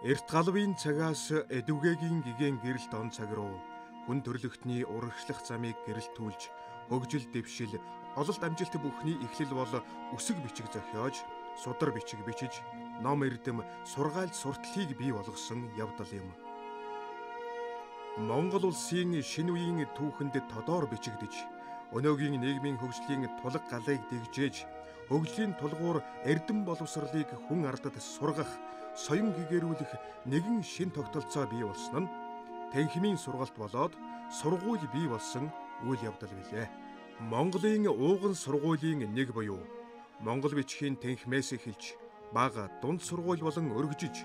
Эрт галвын цагаас эдүгээгийн гигэн гэрэлт он цаг руу хүн төрлөختний урагшлах замыг гэрэлтүүлж хөгжил дэвшил ололт амжилт бүхний эхлэл бол үсэг бичиг зохиож судар бичиг бичиж ном эрдэм сургаалт сурталхийг бий болгосон явдал юм. Монгол улсын шинэ үеийн түүхэнд тодор бичигдэж өнөөгийн нийгмийн хөгжлийн тулг галыг дэгжээж хөгжлийн тулгуур эрдэм боловсролыг хүн ардад сургах соён гэгэрүүлэх нэгэн шин тогтолцоо бий болсон нь Тэнхимийн сургалт болоод сургууль бий болсон үйл явдал билээ. Монголын ууган сургуулийн нэг буюу Монгол бичгийн тэнхмээс эхэлж бага дунд сургууль болон өргөжиж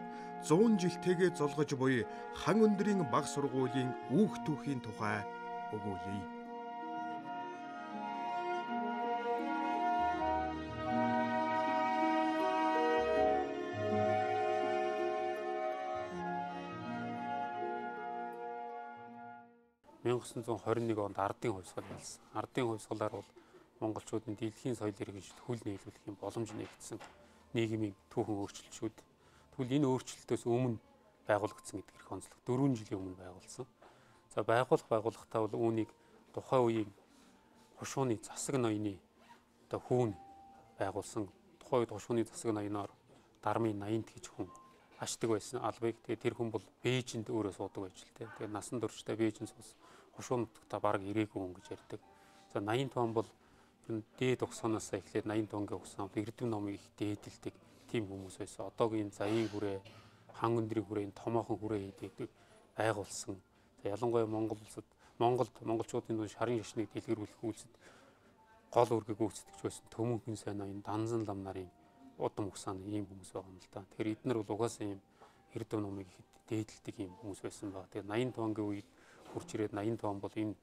100 жилтэйгээ золгож буй хан өндрийн баг сургуулийн үүх түүхийн тухай өгүүлье. 1921 онд ардын хувьсгал ялсан. Ардын хувьсгалаар бол монголчуудын дэлхийн соёл иргэншилт хүл нийлүүлэхийн боломж нэгдсэн нийгмийн түүхэн өөрчлөлтшүүд. Тэгвэл энэ өөрчлөлтөөс өмнө байгуулагдсан гэдэг их онцлог 4 жилийн өмнө байгуулсан. За байгуулах байгуулахтаа бол үүнийг тухайн үеийн хушууны засаг ноёны одоо хүүн байгуулсан. Тухайн үед хушууны засаг ноёноор дармын 80-т гэж хүн ашдаг байсан албыг. Тэгээ тэр хүн бол Бээжинд өөрөө суудаг байж л тэ. Тэгээ насан туршдаа Бээжин суус хушуу нутагта баг ирээгүй хүн гэж ярьдаг. За 85 он бол ер нь дээд угсаанаас эхлээд 85-гийн угсаан эрдэм номыг их дээдэлдэг тийм хүмүүс байсан. Одоогийн заяын хүрээ, хан өндрийн хүрээ, томоохон хүрээ хийдэг байгуулсан. За ялангуяа Монгол улсад Монголд монголчуудын дунд шарын шашныг дэлгэрүүлэх үйлсэд гол үргийг гүйцэтгэж байсан төмөнхөн сайн ноён данзан лам нарын удам угсааны ийм хүмүүс байгаа юм л да. Тэгэхээр эднэр бол угаасаа ийм эрдэм номыг дээдэлдэг ийм хүмүүс байсан ба. Тэгээ 85 оны үед хурж ирээд 85 он бол энэ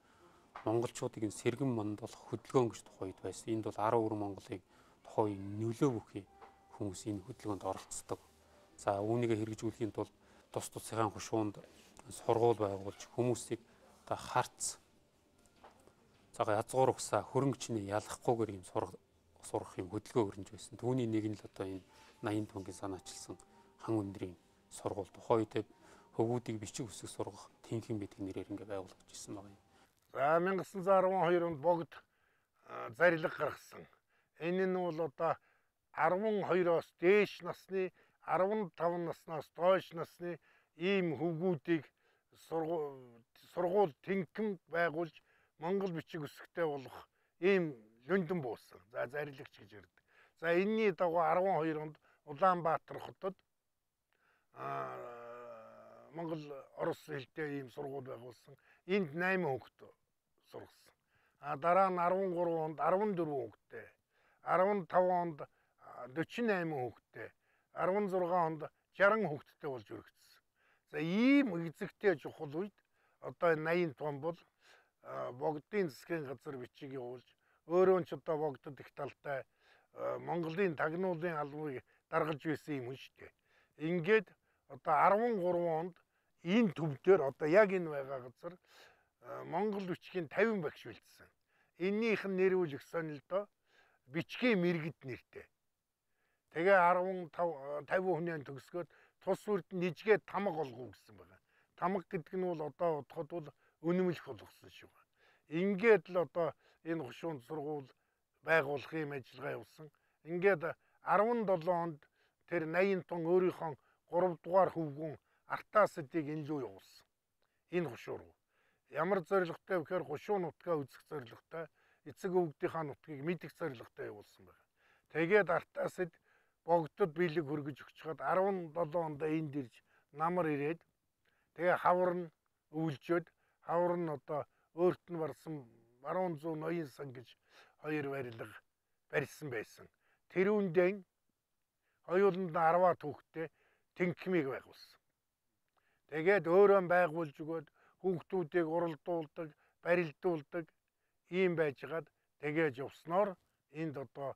монголчуудыг сэргэн мандуулах хөдөлгөөн гэж тухайд байсан. Энд бол 10 өрн Монголыг тухайн нөлөө бүхий хүмүүс энэ хөдөлгөөнд оролцдог. За үүнийг хэрэгжүүлэхийн тулд тус тусынхаа хушуунд сургууль байгуулж хүмүүсийг одоо харц цагаа язгуур угсаа хөрөнгөчний ялахгүйгээр юм сурах сурах юм хөдөлгөөн өрнж байсан. Түүний нэг нь л одоо энэ 80 тонгийн санаачилсан хан өндрийн сургууль тухайн үед хөвгүүдийг бичиг үсэг сургах тэнхим гэдэг нэрээр ингээ байгуулагдаж ирсэн байгаа юм. За 1912 онд богд зарилга гаргасан. Энэ нь бол одоо 12-оос дээш насны 15 наснаас доош насны ийм хөвгүүдийг сургууль тэнхим байгуулж Монгол бичиг үсгтэй болох ийм лүндэн буусан. За зарилгач гэж ярьдаг. За энэний дагуу 12 онд Улаанбаатар хотод аа Монгол Орос хэлтэй ийм сургууль байгуулсан. Энд 8 хүүхэд сургасан. А дараа нь 13 онд 14 хүүхэдтэй. 15 онд 48 хүүхэдтэй. 16 онд 60 хүүхэдтэй болж өргөцсөн. За ийм эзэгтэй чухал үед одоо 80 том бол богдын засгийн газар бичиг явуулж өөрөө ч одоо богдод их талтай Монголын тагнуулын албыг даргалж байсан юм шүү дээ. Ингээд одоо 13 онд энэ төв дээр одоо яг энэ байгаа газар Монгол бичгийн 50 багш бэлдсэн. Эннийх нь нэрвүүлэх сонилдоо бичгийн мэрэгд нэртэй. Тэгээ 15 50 хүнээ төгсгөөд тус үрд нижгээ тамга олгоо гэсэн байгаа. Тамга гэдэг нь бол одоо бодоход бол өнөмлөх болгосон шүү. Ингээд л одоо энэ хушуунд сургууль байгуулахын ажиллагаа явуулсан. Ингээд 17 онд тэр 80 тон өөрийнхөө 3 дугаар хөвгүүн артаасдыг энэ рүү явуулсан. Энэ хушуу руу. Ямар зоригтой вэхээр хушуу нутгаа үзэх зоригтой, эцэг өвгдийнхаа нутгийг мэдэх зоригтой явуулсан байна. Тэгээд артаасд богдод бэлэг хөргөж өгчхөд 17 онд энд ирж намар ирээд тэгээ хавар нь өвлжөөд хавар нь одоо өөрт нь барсан баруун зүүн ноён сан гэж хоёр барилга барьсан байсан. Тэрүүндээ хоёуланд 10 түүхтэй тэнхмийг байгуулсан. Тэгээд өөрөө байгуулж өгөөд хүүхдүүдийг уралдуулдаг, барилдуулдаг ийм байжгаад тэгээж явсноор энд одоо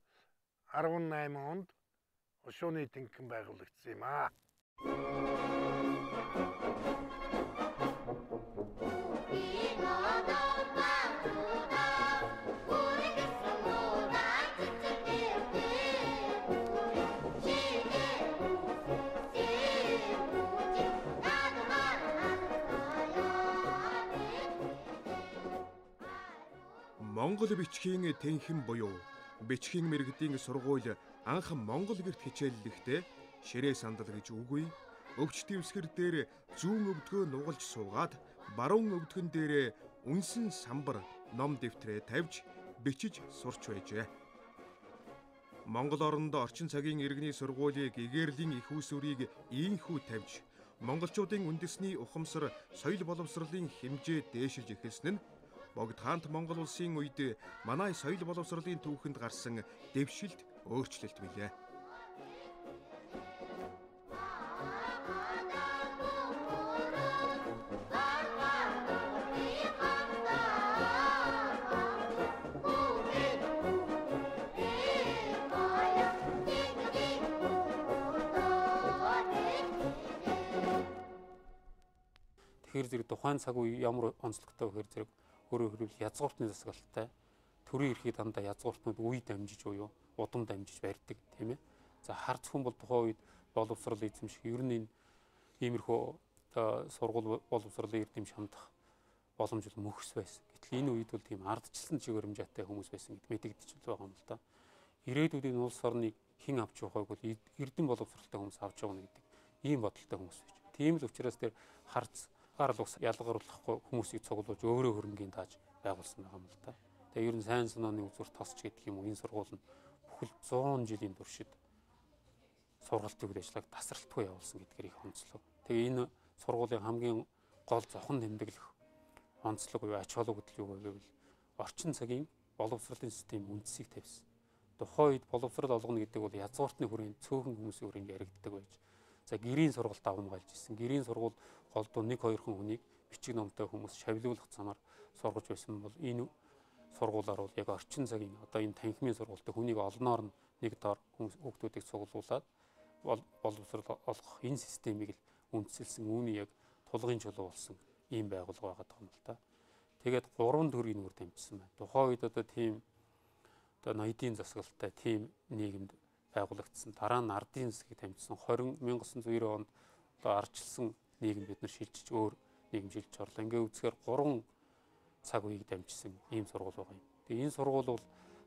18 онд Ушууны тэнхэн байгуулагдсан юм аа. Монгол бичгийн тэнхэн буюу бичгийн мэрэгдийн сургууль анх Монгол гэрт хичээллэхдээ ширээ сандал гэж үгүй өвч дэвсгэр дээр зүүн өвдгөө нугалж суугаад баруун өвдгөн дээр үнсэн самбар ном дэвтрээ тавьж бичиж сурч байжээ. Монгол оронд орчин цагийн иргэний сургуулийг игэрлийн их усүрийг ийхүү тавьж монголчуудын үндэсний ухамсар соёл боловсролын хэмжээ дээшилж эхэлсэн нь богд хаант Монгол улсын үед манай соёл боловсролын түүхэнд гарсан дэвшилт өөрчлөлт билээ. Тэгэхээр зэрэг тухайн цаг үе ямар онцлогтой вэхээр зэрэг өөрөөр хэлбэл язгууртны засаглалтай төрийн эрхийг дандаа язгууртнууд үе дамжиж буюу удам дамжиж барьдаг тийм ээ. За хар зөвхөн бол тухайн үед боловсрал эзэмших ер нь энэ иймэрхүү сургууль боловсролын эрдэм шамдах боломж бол мөхс байсан. Гэтэл энэ үед бол тийм ардчилсан чиг өрөмжаатай хүмүүс байсан гэд мэдэгдэж байгаа юм л да. Ирээдүйдийн улс орныг хэн авч явахыг бол эрдэм боловсралтай хүмүүс авч явна гэдэг ийм бодолтой хүмүүс байж. Тийм л учраас тэр харц гарал ус ялгаруулахгүй хүмүүсийг цуглуулж өөрөө хөрөнгөний тааж байгуулсан байгаа юм л да. Тэгээ ер нь сайн санааны үзүүр тосч гэдэг юм уу энэ сургууль нь бүхэл 100 жилийн туршид сургалтын үйл ажиллагааг тасралтгүй явуулсан гэдгээр их онцлог. Тэгээ энэ сургуулийн хамгийн гол зохон тэмдэглэх онцлог юу ач холбогдол юу гэвэл орчин цагийн боловсролын систем үндсийг тавьсан. Тухайн үед боловсрол олгоно гэдэг бол язгууртны хүрээнд цөөхөн хүмүүсийн хүрээнд яригддаг байж За гэрийн сургалт авамгайлж ирсэн. Гэрийн сургууль голдуу 1 2 хүнийг бичиг номтой хүмүүс шавилуулах замаар сургаж байсан бол энэ сургуулаар бол яг орчин цагийн одоо энэ танхимын сургуультай хүнийг олноор нь нэг хүмүүс хүүхдүүдийг цуглуулад боловсрол олгох энэ системийг л үндсэлсэн үүний яг тулгын чулуу болсон ийм байгууллага байгаа юм л та. Тэгээд гурван төрлийн үр дамжсан байна. Тухайн үед одоо тийм одоо ноёдын засаглалтай тийм нийгэмд байгуулагдсан. Дараа нь ардын засгийг тамжсан 20990 онд одоо ардчилсан нийгэм бид нар шилжиж өөр нийгэм шилжиж орлоо. Ингээ үзэхээр 3 цаг үеийг дамжсан ийм сургууль байгаа юм. Тэгээ энэ сургууль бол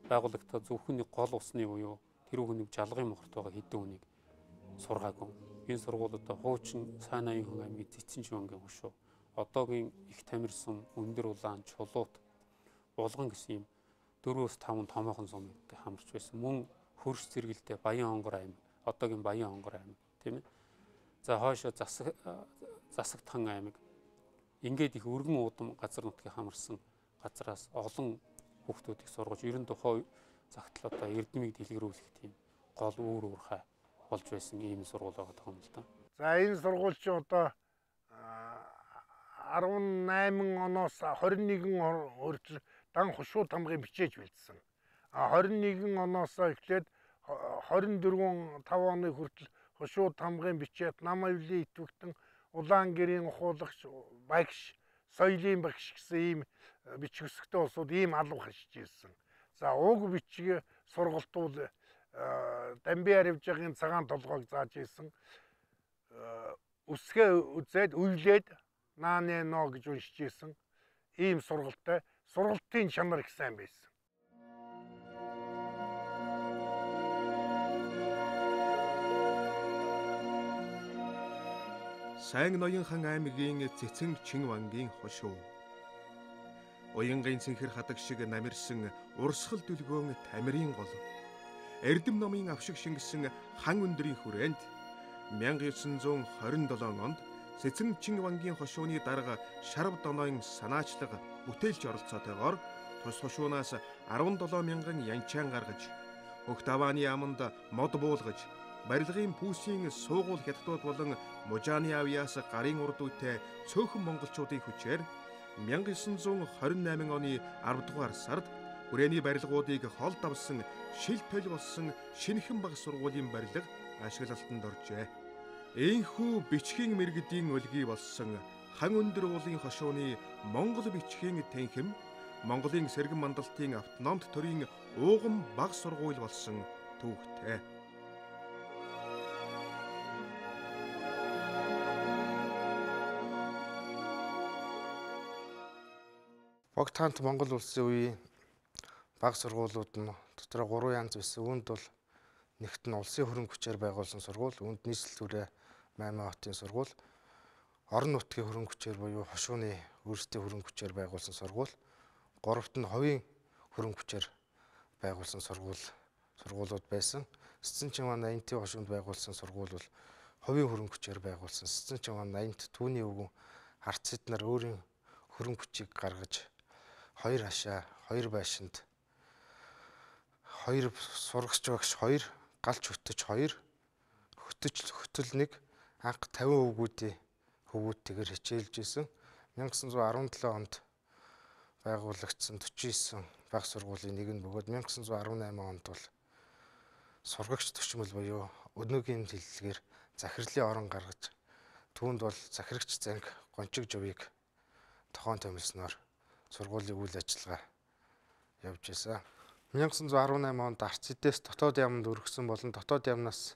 байгууллагатаа зөвхөн гол усны буюу тэр хүнийг жалгын мохорт байгаа хэдэн хүнийг сургаагүй. Энэ сургууль одоо хуучин Сайнаян хүн аймгийн Цэцэн шивангийн хошуу одоогийн их тамирсан өндөр улаан чулуут булган гэсэн юм 4-5 томоохон сумуудтай хамарч байсан. Мөн хөрш зэрэгэлтэй Баян хонгор аймаг одоогийн Баян хонгор аймаг тийм ээ. За хойшоо засаг засагтхан аймаг ингээд их өргөн уудам газар нутгийг хамарсан газраас олон хүүхдүүдийг сургаж ерөн тухай загтал одоо эрдмийг дэлгэрүүлэх тийм гол үүр уурхай болж байсан ийм сургууль байгаа юм л да. За энэ сургууль чинь одоо 18 оноос 21 хүртэл дан хушуу тамгын бичээж бэлдсэн. 21 оноос эхлээд 24 5 оны хүртэл хошууд хамгын бичээд нам аюулын итвэгтэн улаан гэрийн ухуулагч багш соёлын багш гэсэн ийм э, бичих өсгтэй улсууд ийм алба хашиж ирсэн. За уг бичиг сургалтууд э, дамбиар явж байгаагийн цагаан толгойг зааж ирсэн. Э, үсгээ үзээд үйлээд нааны но гэж уншиж ирсэн. Ийм сургалтай сургалтын чанар их сайн байсан. Сайн ноён хан аймгийн цэцэн чин вангийн хошуу. Уянгийн цэнхэр хадаг шиг намирсан урсгал дүлгөөн тамирын гол. Эрдэм номын авшиг шингэсэн хан өндрийн хүрээнд 1927 онд Сэцэн чин вангийн хошууны дарга Шарв доноын санаачлаг бүтээлч оролцоотойгоор тус хошуунаас 17 мянган янчаан гаргаж Хөх давааны аманд мод буулгаж барилгын пүүсийн суугуул хятадууд болон Мужааны авьяас гарын урд үетэй цөөхөн монголчуудын хүчээр 1928 оны 10 дугаар сард хүрээний барилгуудыг хол давсан шил төл болсон шинэхэн баг сургуулийн барилга ашиглалтанд оржээ. Ийхүү бичгийн мэрэгдийн өлгий болсон хан өндөр уулын хошууны Монгол бичгийн танхим Монголын сэргэн мандалтын автономт төрийн ууган баг сургууль болсон түүхтэй. Богтаант Монгол улсын үеийн баг сургуулиуд нь дотроо 3 янз байсан. Үүнд бол нэгт нь улсын хөрөнгө хүчээр байгуулсан сургууль, үүнд нийслэлтүүрээ Маймаа хотын сургууль, орон нутгийн хөрөнгө хүчээр буюу хошууны өөрсдийн хөрөнгө хүчээр байгуулсан сургууль, гуравт нь ховийн хөрөнгө хүчээр байгуулсан сургууль сургуулиуд байсан. Сценчин маань 80-ийн хошуунд байгуулсан сургууль бол ховийн хөрөнгө хүчээр байгуулсан. Сценчин маань 80-д түүний өвгөн арц эднэр өөрийн хөрөнгө хүчийг гаргаж хоёр хашаа, хоёр байшинд. Хоёр сурагч багш хоёр галч хөтөж хоёр. Хөтөж хөтөл нэг анх 50 өвгүүдийн хөвгүүдтэйгээр хичээлж исэн. 1917 онд байгуулагдсан 49 баг сургуулийн нэг нь бөгөөд 1918 онд бол сургагч төчмөл буюу өнөөгийн хэллэгээр захирлын орон гаргаж түүнд бол захирагч занг гончиг жувыг тохон томилсноор сургуулийн үйл ажиллагаа явж байсан. 1918 онд Арцидээс дотоод яамд өргөсөн болон дотоод яамнаас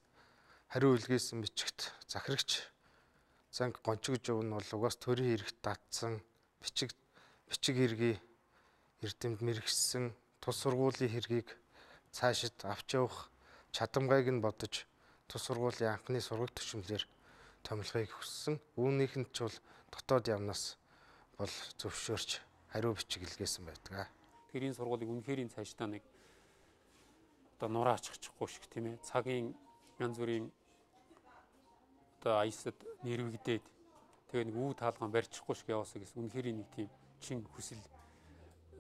хариу үлгээсэн бичигт захирагч занг гончиг жив нь бол угаас төрийн хэрэгт татсан бичиг бичиг хэргийг эрдэмд мэрэгсэн тус сургуулийн хэргийг цаашид авч явах чадамгайг нь бодож тус сургуулийн анхны сургалт төчмлөөр томилхыг хүссэн. Үүнийхэнд ч бол дотоод яамнаас бол зөвшөөрч хариу бичиг илгээсэн байдаг тэрийн сургуулийг үнэхэрийн цаашдаа нэг одоо нураа ачихчихгүй шиг тийм ээ цагийн янз бүрийн одоо аясад нэрвэгдээд тэгээ нэг үе таалгаан барьчихгүй шиг яваасаа гэсэн үнэхэрийн нэг тийм чин хүсэл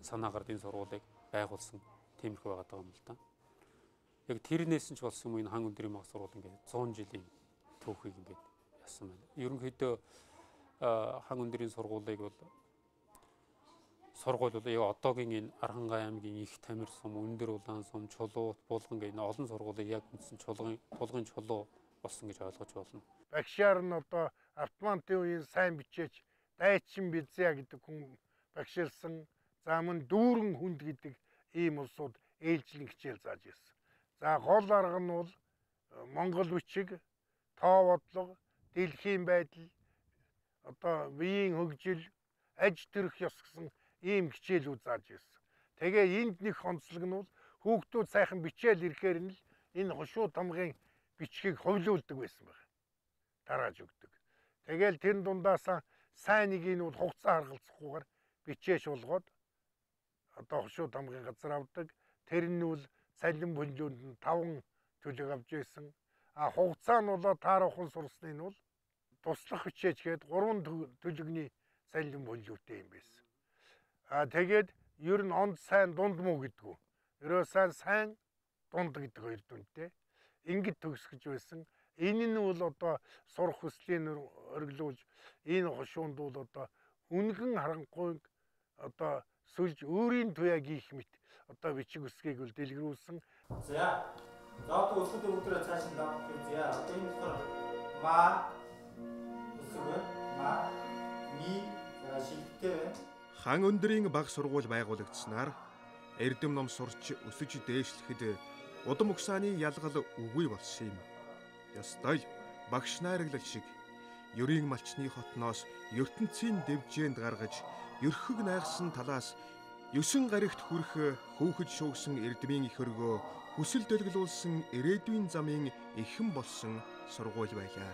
санаагаар энэ сургуулийг байгуулсан тиймэрхүү байгаа юм л да. Яг тэрнээс нь ч болсон юм энэ хан өндрийн мах сургууль ингээд 100 жилийн түүхийг ингээд яасан байна. Ерөнхийдөө хан өндрийн сургуулийг бол сургууль бол яг одоогийн энэ Аранхай аймгийн их тамир сум, Өндөр улаан сум, Чулуут, Булган гэх энэ олон сургуулийг яг үндсэн чулгын тулгын чулуу болсон гэж ойлгож болно. Багшаар нь одоо автоматын үеийн сайн бичээч дайчин бизя гэдэг хүн багшилсан за мөн дүүрэн хүнд гэдэг ийм улсууд ээлжлэн хичээл зааж ирсэн. За гол арга нь бол э, Монгол бичиг, тоо бодлого, дэлхийн байдал, одоо биеийн хөгжил, аж төрөх ёс гэсэн ийм хичээлүүд зааж ирсэн. Тэгээ энд нэг онцлог нь бол хүүхдүүд сайхан бичээл ирэхээр нь л энэ хошуу тамгын бичгийг хувлуулдаг байсан баг. Тарааж өгдөг. Тэгээл тэр дундаасаа сайн нэг нь бол хугацаа харгалзахгүйгээр бичээш болгоод одоо хошуу тамгын газар авдаг. Тэр нь бол салин бөлжөөнд нь 5 төлөг авч ирсэн. А хугацаа нь болоо таарахын сурсны нь бол туслах хичээж гээд 3 төлөгний салин бөлжөөтэй юм байсан. А тэгээд ер нь онд сайн дунд муу гэдгүү. Ерөө сайн сайн дунд гэдэг хоёр дүнтэй. Ингээд төгсгөж байсан. Энэ нь бол одоо сурах хүслийн өргөлүүлж энэ хошуунд бол одоо үнгэн харанхуйг одоо сүлж өөрийн туяа гих мэт одоо бичиг үсгийг үл дэлгэрүүлсэн. За. Зоод өсгөд өдрөө цааш нь давах юм зя. Одоо энэ болохоор ма өсгөө ма ми за шилттэй байна хан өндрийн баг сургууль байгуулагдсанаар эрдэм ном сурч өсөж дээшлэхэд удам угсааны ялгал үгүй болсон юм. Ёстой багш найраглал шиг ерийн малчны хотноос ертөнцийн дэвжээнд гаргаж ерхэг найгсан талаас ёсон гарагт хүрэх хөөхөж шуугсан эрдмийн их хөргөө хүсэл төлөвлүүлсэн ирээдүйн замын эхэн болсон сургууль байлаа.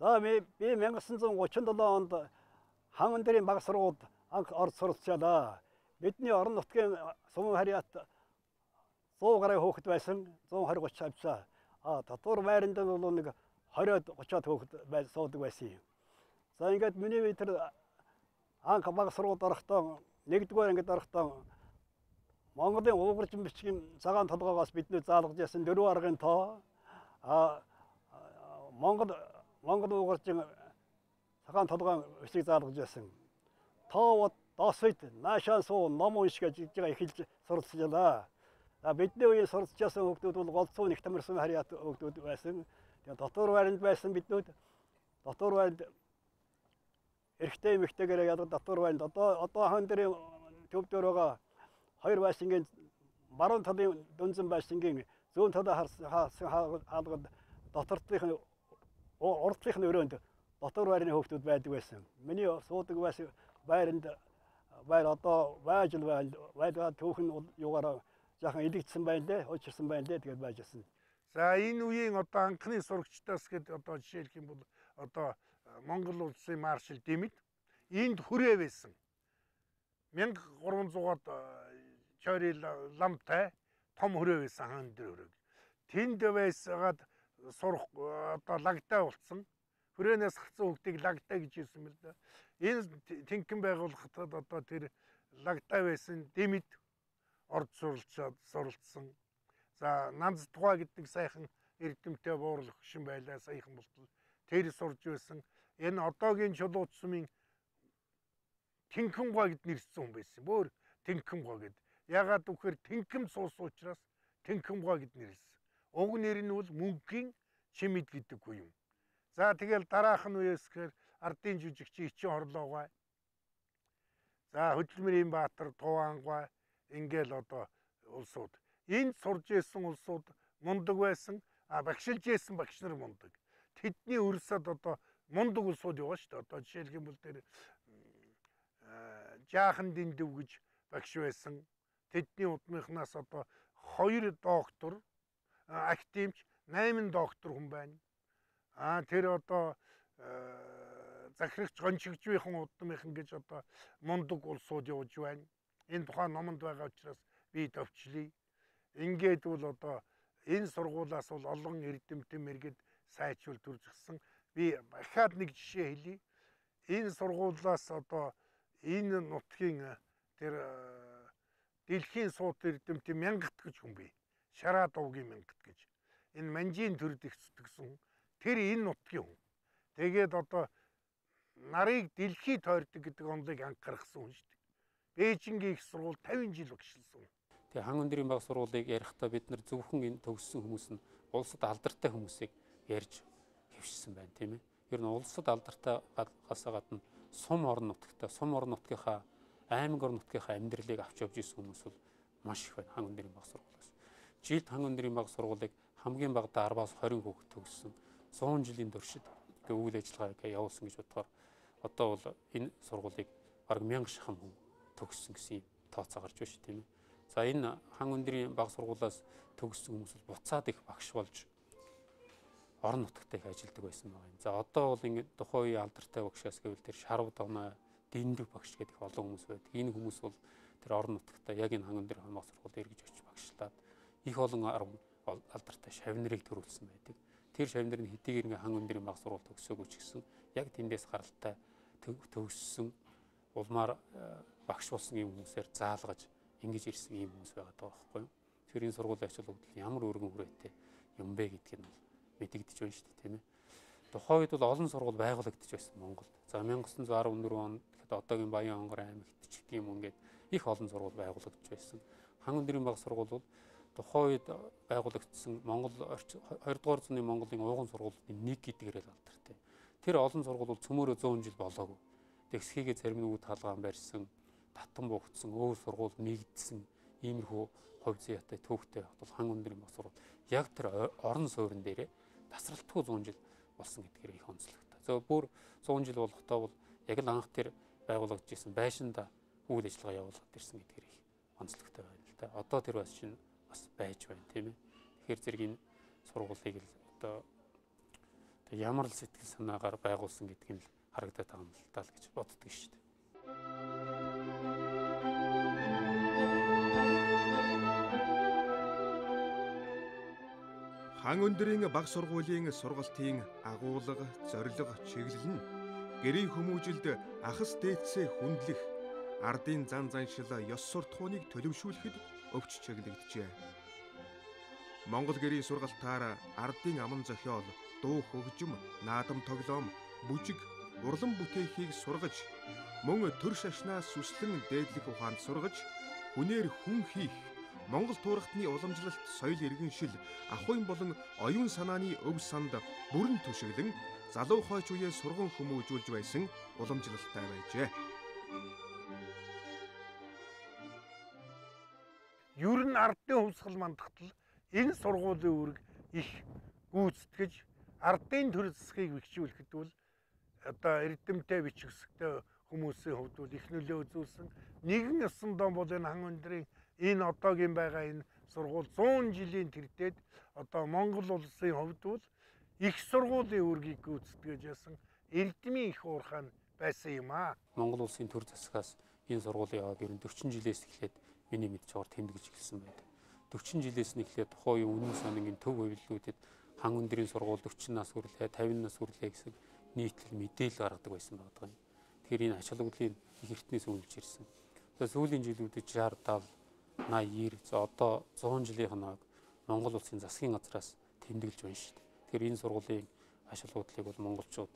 За би 1937 онд ханган дээрийн баг сургуульд анх орж суралцлаа. Бидний орон нутгийн сумын хариат 100 гаруй хүүхэд байсан. 120 30 авчаа. А дотор байранд бол нэг 20 30 хүүхэд бай суудаг байсан юм. За ингээд миний би тэр анх баг сургуульд орохдоо нэгдүгээр ангид орохдоо Монголын уугарчин бичгийн цагаан толгоогоос бидний заалгаж ясан дөрвөн аргын тоо а Монгол Монгол уугарчин цагаан толгойн өсгийг заалгаж байсан. Тоовод досвит наашаа суу ном уншиж гэж эхэлж суралцлаа. А бидний үеийн суралцжсэн хүмүүс бол голцоо нэг тамирсан харьяат хүмүүс байсан. Тэгээ дотор байранд байсан биднүүд дотор байранд эрэгтэй эмэгтэйгээр яадаг дотор байранд одоо одоо хан дээр төв дээр байгаа хоёр байшингийн баруун талын дүнзэн байшингийн зүүн талаа харсан хаалгад дотортлын урдлынх нь өрөөнд дотор байрны хүүхдүүд байдаг байсан. Миний суудаг байсан байранд байр одоо байж л байл байлгаа түүхэн югаараа жаахан илэгдсэн байна лээ, уучирсан байна лээ тэгээд байж гисэн. За энэ үеийн одоо анхны сурагчдаас гээд одоо жишээлх юм бол одоо Монгол улсын маршал Дэмэд энд хүрээ байсан. 1300-аад чойрын ламтай том хүрээ байсан хаан дээр хүрээ. Тэнд байсагаад сурах одоо лагтай болцсон. Хүрээнээс гацсан хүүхдийг лагтай гэж хэлсэн мэл да. Энэ тэнхэн байгууллагатад одоо тэр лагтай байсан Дэмэд орд суралцаад суралцсан. За Нанз тухай гэдэг сайхан эрдэмтэй буурлах шин байлаа саяхан болтол тэр сурж байсан. Энэ одоогийн чулууч сумын Тинхэн гоо гэд нэрсэн хүн байсан. Бөөр Тинхэн гоо гэд. Ягаад гэвэл Тинхэм суус учраас Тинхэн гоо гэд нэрлсэн. Уг нэр нь бол мөнхийн чимэд гэдэг үг юм. За тэгэл дараах нь үеэс гэхээр ардын жүжигчийн Ичин хорлоогой. За хөдөлмөрийн баатар Туваангой ингээл одоо улсууд. Энд сурж исэн улсууд мундаг байсан. А багшилж исэн багш нар мундаг. Тэдний өрсөд одоо мундаг улсууд яваа шүү дээ одоо жишээлх юм бол тэр жаахан дэндв гэж багш байсан. Тэдний удмынхнаас одоо хоёр доктор активч 8 доктор хүн байна а тэр одоо захирагч гончигчвийн удмынхан гэж одоо мундаг улсууд явж байна энэ тухайн номонд байгаа учраас би төвчлөе Ингээд бол одоо энэ сургуулаас бол олон эрдэмтэн мэрэгд сайжуул төржгсөн. Би дахиад нэг жишээ хэлье. Энэ сургуулаас одоо энэ нутгийн тэр дэлхийн сууд эрдэмтэн мянгат гэж хүн бий. Шараа дуугийн мянгат гэж. Энэ манжийн төрд ихсдгсэн. Тэр энэ нутгийн хүн. Тэгээд одоо нарыг дэлхий тойрдог гэдэг онолыг анхаарахсан хүн шүү дээ. Бээжингийн их сургууль 50 жил багшилсан. Тэгээ хан өндрийн баг сургуулийг ярихдаа бид нар зөвхөн энэ төгссөн хүмүүс нь улсад алдартай хүмүүсийг ярьж хэвшсэн байна тийм ээ. Ер нь улсад алдартай гасаа гадна сум орон нутгтай сум орон нутгийнхаа аймаг орон нутгийнхаа амьдралыг авч явж исэн хүмүүс бол маш их байна хан өндрийн баг сургуулиас. Жилд хан өндрийн баг сургуулийг хамгийн багадаа 10-аас 20 хүүхэд төгссөн 100 жилийн туршид ингээ үйл ажиллагаа явуулсан гэж бодохоор одоо бол энэ сургуулийг бараг 1000 шахан хүн төгссөн гэсэн юм тооцоо гарч байна шүү тийм ээ. За энэ хан өндрийн баг сургуулаас төгссөн хүмүүс бол буцаад их багш болж орон нутагт их ажилладаг байсан байгаа юм. За одоо бол ингэ тухайн үеийн алдартай багшаас гэвэл тэр шарв доноо дэндүү багш гэдэг олон хүмүүс байдаг. Энэ хүмүүс бол тэр орон нутагта яг энэ хан өндрийн хан баг сургуульд эргэж очиж багшлаад их олон алдартай шавнырыг төрүүлсэн байдаг. Тэр шавныр нь хэдийгээр ингээ хан өндрийн баг сургууль төгсөөгүй ч гэсэн яг тэндээс гаралтай төгссөн улмаар э, багш болсон юм хүмүүсээр заалгаж ингэж ирсэн ийм хүмүүс байгаа даа байхгүй юу. Энэ сургуулийн ач холбогдол ямар өргөн хүрээтэй юм бэ гэдгийг нь мэдэгдэж байна шүү дээ тийм ээ. Тухайн үед бол олон сургууль байгуулагдаж байсан Монголд. За 1914 онд тэгэхэд одоогийн Баян хонгор аймагт ч гэдэг юм ингээд их олон сургууль байгуулагдаж байсан. Хан өндрийн баг сургууль бол тухайн үед байгуулагдсан Монгол 2 дугаар зууны Монголын ууган сургуулиудын нэг гэдгээр л алдартай. Тэр олон сургууль бол цөмөрөө 100 жил болоогүй. Тэгсхийгээ зарим нь үүд хаалгаан барьсан татан буугдсан, өвөр сургууль нэгдсэн иймэрхүү хувь заяатай төвхтэй бол хан өндрийн бос сургууль яг тэр орон суурин дээрээ тасралтгүй 100 жил болсон гэдгээр их онцлогтой. За бүр 100 жил болохдоо бол яг л анх тэр байгуулагдж исэн байшинда үйл ажиллагаа явуулаад ирсэн гэдгээр их онцлогтой байна л да. Одоо тэр бас чинь бас байж байна тийм ээ. Тэгэхээр зэрэг энэ сургуулийг л одоо ямар л сэтгэл санаагаар байгуулсан гэдгийг л харагдаад байгаа юм л таа л гэж боддөг шүү дээ. Хан өндрийн баг сургуулийн сургалтын агуулга, зорилго, чиглэл нь гэрийн хүмүүжилд ахс дээдсээ хүндлэх, ардын зан заншил, ёс суртахууныг төлөвшүүлэхэд өвч чиглэгдэжээ. Монгол гэрийн сургалтаар ардын аман зохиол, дуу хөгжим, наадам тоглоом, бүжиг, урлан бүтээхийг сургаж, мөн төр шашнаас сүслэн дээдлэх ухаанд сургаж, хүнээр хүн хийх Монгол туурхтны уламжлалт, соёл иргэншил, ахуйн болон оюун санааны өв санд бүрэн түшиглэн залуу хойч үеэ сурган хүмүүжүүлж байсан уламжлалтай байжээ. Ер нь ардын хувьсгал мандахтал энэ сургуулийн үүрэг их гүйцэтгэж ардын төр засгийг бэхжүүлэхэд бол одоо эрдэмтэй бичгсэгтэй хүмүүсийн хувьд бол их нөлөө үзүүлсэн. Нэгэн ёсондоо бол энэ хан өндрийн энэ одоогийн байгаа энэ сургууль 100 жилийн тэртээд одоо Монгол улсын хувьд бол их сургуулийн үргийг гүйцэтгэж ясан эрдмийн их уурхай байсан юм аа. Монгол улсын төр засгаас энэ сургуулийн яваад ер нь 40 жилээс эхлээд миний мэдж байгаагаар тэмдэглэж эхэлсэн байдаг. 40 жилээс нь эхлээд тухайн үеийн үнэн сангийн төв хувилбаруудад хан өндрийн сургууль 40 нас хүрлээ, 50 нас хүрлээ гэсэн нийтлэл мэдээлэл гаргадаг байсан байдаг юм. Тэгэхээр энэ ач холбогдлын их эртнээс үнэлж ирсэн. За сүүлийн жилүүдэд 60 70 80 90 за одоо 100 жилийн хоног Монгол улсын засгийн газраас тэмдэглэж байна шүү дээ. Тэгэхээр энэ сургуулийн ач холбогдлыг бол монголчууд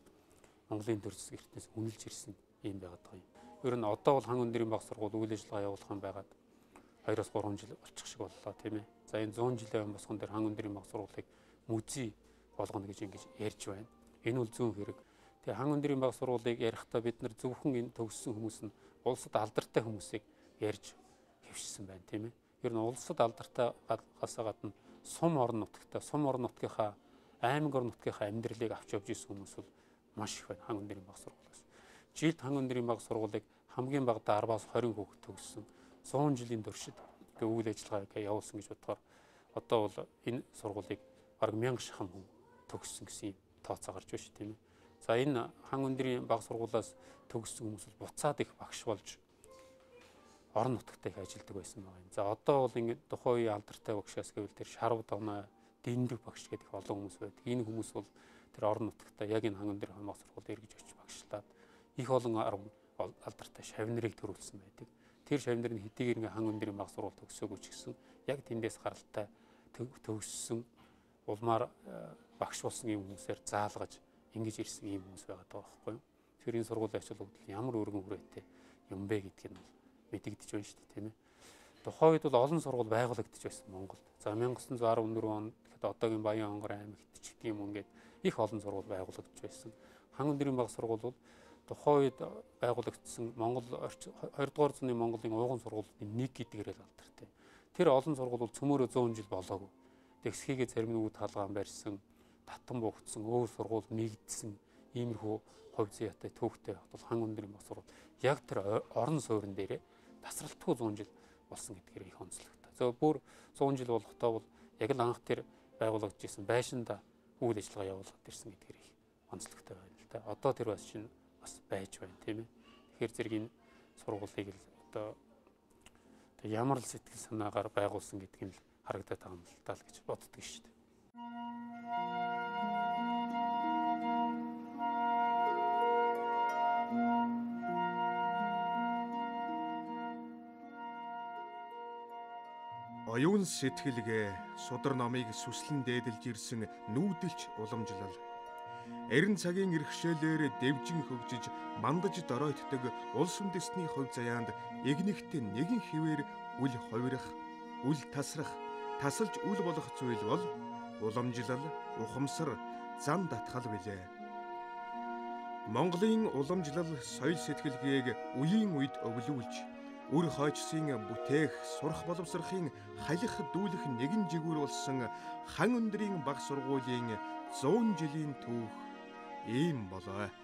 Монголын төр засаг эртнээс үнэлж ирсэн юм байгаад байгаа юм. Ер нь одоо бол хан өндрийн баг сургууль үйл ажиллагаа явуулах юм байгаад 2-оос 3 жил болчих шиг боллоо тийм ээ. За энэ 100 жилийн босгон дээр хан өндрийн баг сургуулийг мүзий болгоно гэж ингэж ярьж байна. Энэ бол зүүн хэрэг. Тэгээ хан өндрийн баг сургуулийг ярихдаа бид нар зөвхөн энэ төгссөн хүмүүс нь улсад алдартай хүмүүсийг ярьж хэвшсэн байна тийм ээ. Ер нь улсад алдартай гасаа гадна сум орон нутгтай сум орон нутгийнхаа аймаг орон нутгийнхаа амьдралыг авч явж исэн хүмүүс бол маш их байна хан өндрийн баг сургуулиас. Жилд хан өндрийн баг сургуулийг хамгийн багадаа 10-аас 20 хүүхэд төгссөн 100 жилийн туршид ингээ үйл ажиллагаа явуулсан гэж бодохоор одоо бол энэ сургуулийг бараг 1000 шахан хүн төгссөн гэсэн юм тооцоо гарч байна шүү тийм ээ. За энэ хан өндрийн баг сургуулиас төгссөн хүмүүс бол буцаад их багш болж орон нутгад их ажилладаг байсан байгаа юм. За одоо бол ингэ тухайн үеийн алдартай багшаас гэвэл тэр шарв доноо дэндүү багш гэдэг их олон хүмүүс байдаг. Энэ хүмүүс бол тэр орон нутгад яг энэ хан өндрийн баг сургуульд эргэж очиж багшлаад их олон алдартай шавнырыг төрүүлсэн байдаг тэр шавнар нь хэдийгээр ингээ хан өндрийн баг сурвалт төгсөөгүй ч гэсэн яг тэндээс гаралтай төгссөн улмаар э, багш болсон юм хүмүүсээр заалгаж ингэж ирсэн юм хүмүүс байгаа даа байхгүй юу. Тэр энэ сургуулийн ач холбогдол ямар өргөн хүрээтэй юм бэ гэдг нь мэдэгдэж байна шүү дээ тийм ээ. Тухайн үед бол олон сургууль байгуулагдаж байсан Монголд. За 1914 онд гэхэд одоогийн Баян хонгор аймагт ч гэдэг юм ингээд их олон сургууль байгуулагдаж байсан. Хан өндрийн баг сургууль бол тухайн үед байгуулагдсан Монгол 20 дугаар зууны Монголын ууган сургуулиудын нэг гэдгээрээ л алдартай. Тэр олон сургууль бол цөмөрөө 100 жил болоогүй. Тэгсхийгээ зарим нь үүд хаалгаан барьсан, татан бугдсан, өөр сургууль нэгдсэн иймэрхүү хувь заяатай төвхтэй бол хан өндрийн бас сургууль яг тэр орон суурин дээрээ тасралтгүй 100 жил болсон гэдгээр их онцлогтой. За бүр 100 жил болохдоо бол яг л анх тэр байгуулагдж исэн байшинда үйл ажиллагаа явуулаад ирсэн гэдгээр их онцлогтой байна л да. Одоо тэр бас чинь бас байж байна тийм ээ. Тэгэхээр зэрэг энэ сургуулийг л одоо ямар л сэтгэл санаагаар байгуулсан гэдгийг л харагдаад байгаа юм л таа л гэж боддөг шүү дээ. Оюун сэтгэлгээ судар номыг сүслэн дээдэлж ирсэн нүүдэлч уламжлал Эрен цагийн иргэшээлээр дэвжин хөгжиж мандаж доройтдог улс үндэстний хувь заяанд игнэгт нэгэн хിവэр үл ховирах, үл тасрах, тасалж үл болох зүйл бол уламжлал, ухамсар, зан татгал билээ. Монголын уламжлал соёл сэтгэлгээг үеийн үед өвлүүлж үр хойчсын бүтээх сурах боловсрохын халих дүүлэх нэгэн жигүүр болсон хан өндрийн баг сургуулийн 100 жилийн түүх ийм болоо.